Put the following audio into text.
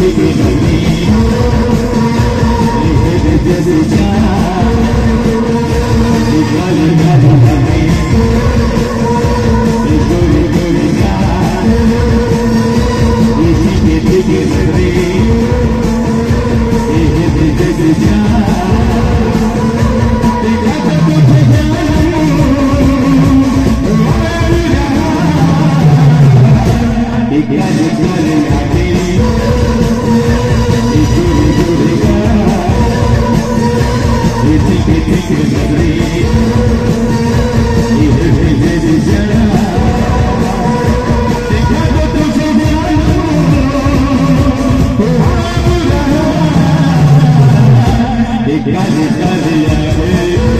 Música Gadi you. Gadi